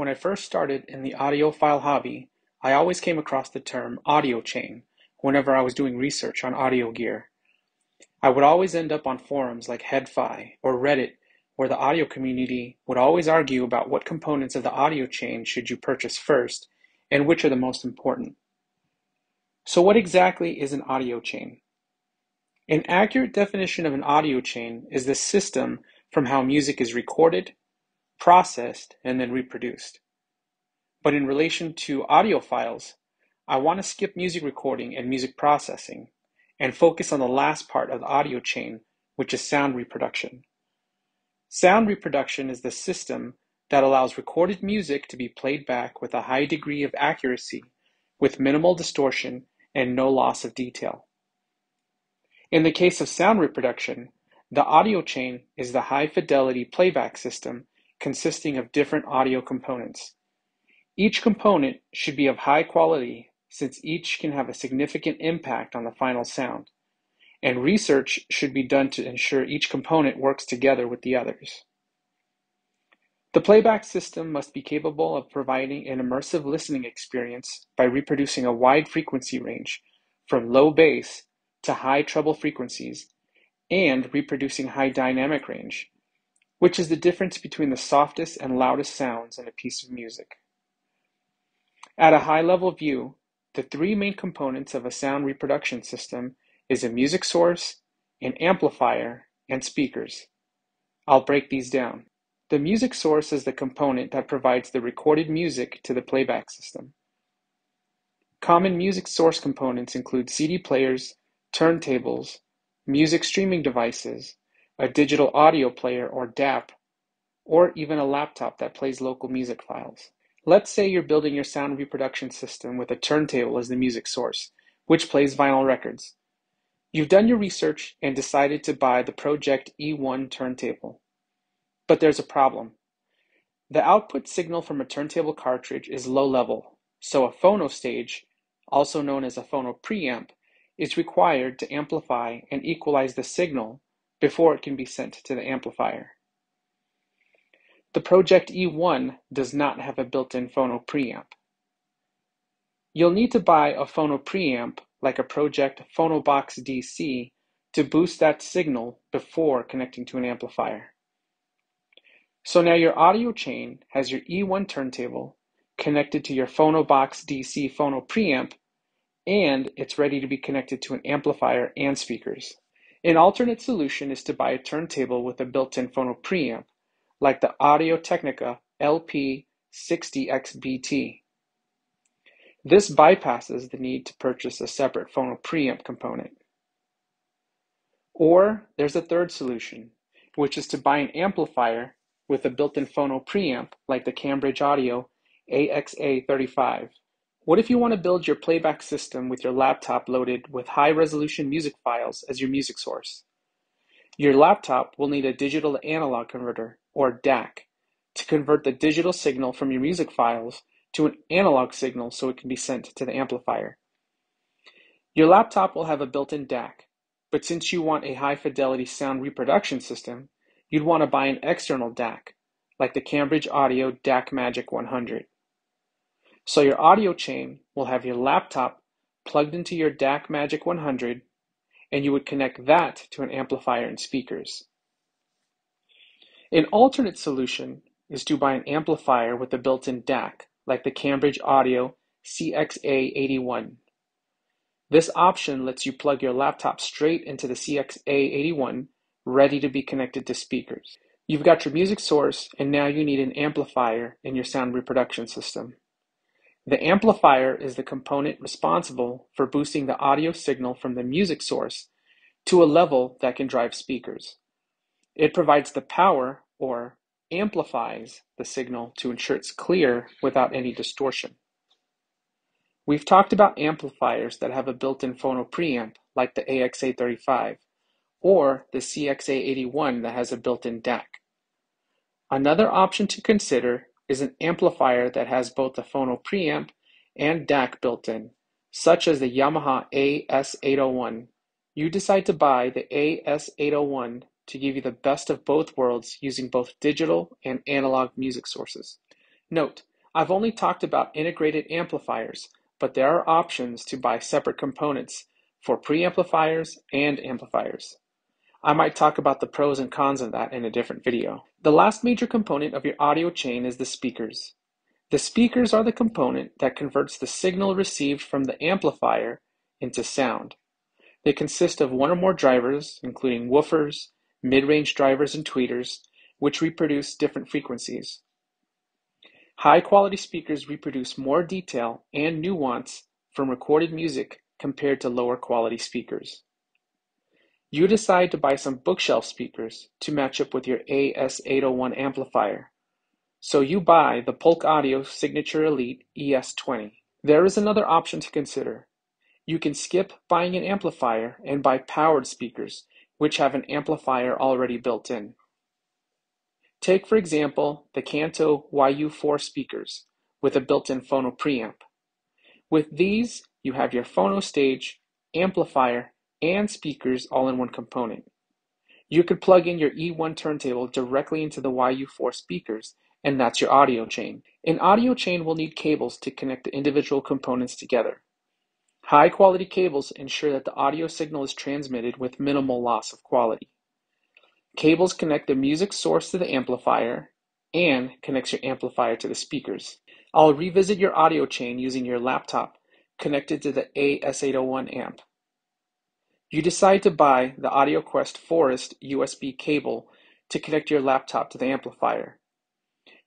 When I first started in the audiophile hobby, I always came across the term audio chain whenever I was doing research on audio gear. I would always end up on forums like Head-Fi or Reddit where the audio community would always argue about what components of the audio chain should you purchase first and which are the most important. So what exactly is an audio chain? An accurate definition of an audio chain is the system from how music is recorded, processed, and then reproduced. But in relation to audiophiles, I want to skip music recording and music processing and focus on the last part of the audio chain, which is sound reproduction. Sound reproduction is the system that allows recorded music to be played back with a high degree of accuracy, with minimal distortion and no loss of detail. In the case of sound reproduction, the audio chain is the high-fidelity playback system consisting of different audio components. Each component should be of high quality since each can have a significant impact on the final sound, and research should be done to ensure each component works together with the others. The playback system must be capable of providing an immersive listening experience by reproducing a wide frequency range, from low bass to high treble frequencies, and reproducing high dynamic range, which is the difference between the softest and loudest sounds in a piece of music. At a high-level view, the three main components of a sound reproduction system is a music source, an amplifier, and speakers. I'll break these down. The music source is the component that provides the recorded music to the playback system. Common music source components include CD players, turntables, music streaming devices, a digital audio player or DAP, or even a laptop that plays local music files. Let's say you're building your sound reproduction system with a turntable as the music source, which plays vinyl records. You've done your research and decided to buy the Pro-Ject E1 turntable. But there's a problem. The output signal from a turntable cartridge is low level, so a phono stage, also known as a phono preamp, is required to amplify and equalize the signal before it can be sent to the amplifier. The Pro-Ject E1 does not have a built-in phono preamp. You'll need to buy a phono preamp like a Pro-Ject PhonoBox DC to boost that signal before connecting to an amplifier. So now your audio chain has your E1 turntable connected to your PhonoBox DC phono preamp and it's ready to be connected to an amplifier and speakers. An alternate solution is to buy a turntable with a built-in phono preamp, like the Audio-Technica LP60XBT. This bypasses the need to purchase a separate phono preamp component. Or there's a third solution, which is to buy an amplifier with a built-in phono preamp like the Cambridge Audio AXA35. What if you want to build your playback system with your laptop loaded with high-resolution music files as your music source? Your laptop will need a digital to analog converter, or DAC, to convert the digital signal from your music files to an analog signal so it can be sent to the amplifier. Your laptop will have a built-in DAC, but since you want a high-fidelity sound reproduction system, you'd want to buy an external DAC, like the Cambridge Audio DacMagic 100. So your audio chain will have your laptop plugged into your DacMagic 100 and you would connect that to an amplifier and speakers. An alternate solution is to buy an amplifier with a built-in DAC like the Cambridge Audio CXA81. This option lets you plug your laptop straight into the CXA81 ready to be connected to speakers. You've got your music source and now you need an amplifier in your sound reproduction system. The amplifier is the component responsible for boosting the audio signal from the music source to a level that can drive speakers. It provides the power, or amplifies, the signal to ensure it's clear without any distortion. We've talked about amplifiers that have a built-in phono preamp, like the AXA35, or the CXA81 that has a built-in DAC. Another option to consider is an amplifier that has both a phono preamp and DAC built in, such as the Yamaha AS801. You decide to buy the AS801 to give you the best of both worlds using both digital and analog music sources. Note, I've only talked about integrated amplifiers, but there are options to buy separate components for preamplifiers and amplifiers. I might talk about the pros and cons of that in a different video. The last major component of your audio chain is the speakers. The speakers are the component that converts the signal received from the amplifier into sound. They consist of one or more drivers, including woofers, mid-range drivers, and tweeters, which reproduce different frequencies. High-quality speakers reproduce more detail and nuance from recorded music compared to lower quality speakers. You decide to buy some bookshelf speakers to match up with your AS801 amplifier. So you buy the Polk Audio Signature Elite ES20. There is another option to consider. You can skip buying an amplifier and buy powered speakers, which have an amplifier already built in. Take for example the Kanto YU4 speakers with a built-in phono preamp. With these, you have your phono stage, amplifier, and speakers all in one component. You could plug in your E1 turntable directly into the YU4 speakers, and that's your audio chain. An audio chain will need cables to connect the individual components together. High quality cables ensure that the audio signal is transmitted with minimal loss of quality. Cables connect the music source to the amplifier and connects your amplifier to the speakers. I'll revisit your audio chain using your laptop connected to the AS801 amp. You decide to buy the AudioQuest Forest USB cable to connect your laptop to the amplifier.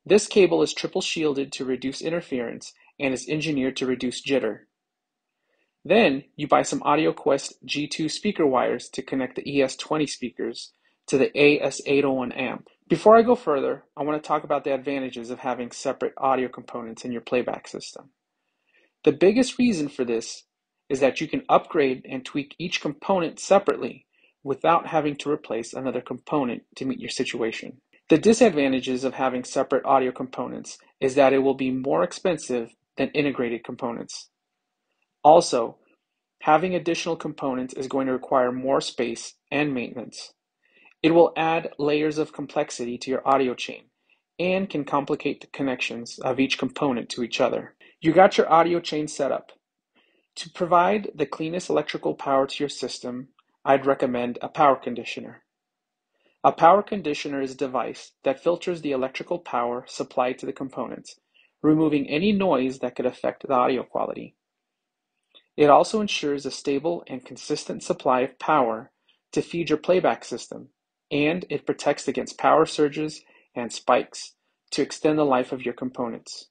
This cable is triple shielded to reduce interference and is engineered to reduce jitter. Then you buy some AudioQuest G2 speaker wires to connect the ES20 speakers to the AS801 amp. Before I go further, I want to talk about the advantages of having separate audio components in your playback system. The biggest reason for this is that you can upgrade and tweak each component separately without having to replace another component to meet your situation. The disadvantages of having separate audio components is that it will be more expensive than integrated components. Also, having additional components is going to require more space and maintenance. It will add layers of complexity to your audio chain and can complicate the connections of each component to each other. You got your audio chain set up. To provide the cleanest electrical power to your system, I'd recommend a power conditioner. A power conditioner is a device that filters the electrical power supplied to the components, removing any noise that could affect the audio quality. It also ensures a stable and consistent supply of power to feed your playback system, and it protects against power surges and spikes to extend the life of your components.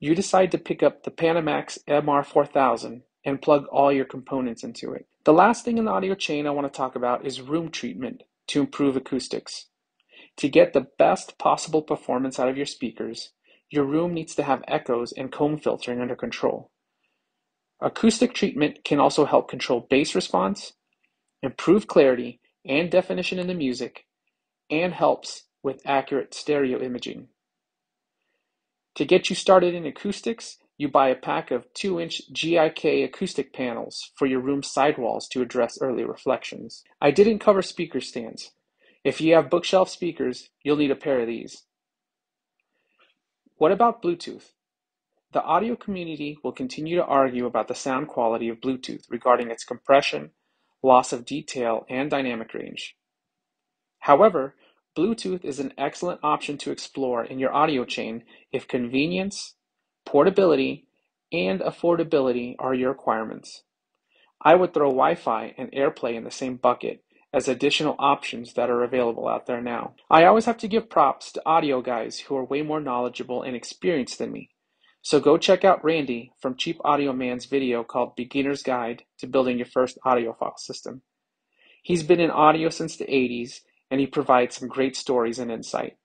You decide to pick up the Panamax MR4000 and plug all your components into it. The last thing in the audio chain I want to talk about is room treatment to improve acoustics. To get the best possible performance out of your speakers, your room needs to have echoes and comb filtering under control. Acoustic treatment can also help control bass response, improve clarity and definition in the music, and helps with accurate stereo imaging. To get you started in acoustics, you buy a pack of 2-inch GIK acoustic panels for your room's sidewalls to address early reflections. I didn't cover speaker stands. If you have bookshelf speakers, you'll need a pair of these. What about Bluetooth? The audio community will continue to argue about the sound quality of Bluetooth regarding its compression, loss of detail, and dynamic range. However, Bluetooth is an excellent option to explore in your audio chain if convenience, portability, and affordability are your requirements. I would throw Wi-Fi and AirPlay in the same bucket as additional options that are available out there now. I always have to give props to audio guys who are way more knowledgeable and experienced than me. So go check out Randy from Cheapaudioman's video called Beginner's Guide to Building Your First Audiophile System. He's been in audio since the 80s and he provides some great stories and insight.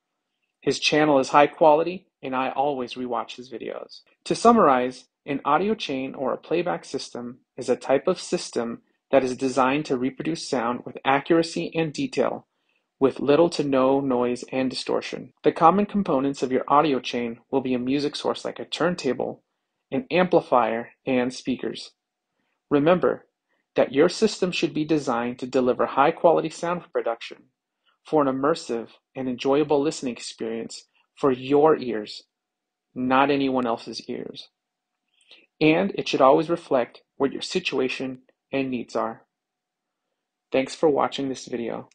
His channel is high quality, and I always rewatch his videos. To summarize, an audio chain or a playback system is a type of system that is designed to reproduce sound with accuracy and detail, with little to no noise and distortion. The common components of your audio chain will be a music source like a turntable, an amplifier, and speakers. Remember that your system should be designed to deliver high quality sound production for an immersive and enjoyable listening experience for your ears. not anyone else's ears. And it should always reflect what your situation and needs are. Thanks for watching this video.